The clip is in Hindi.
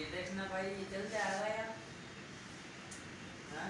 ये देखना भाई ये चलते आ गया हाँ?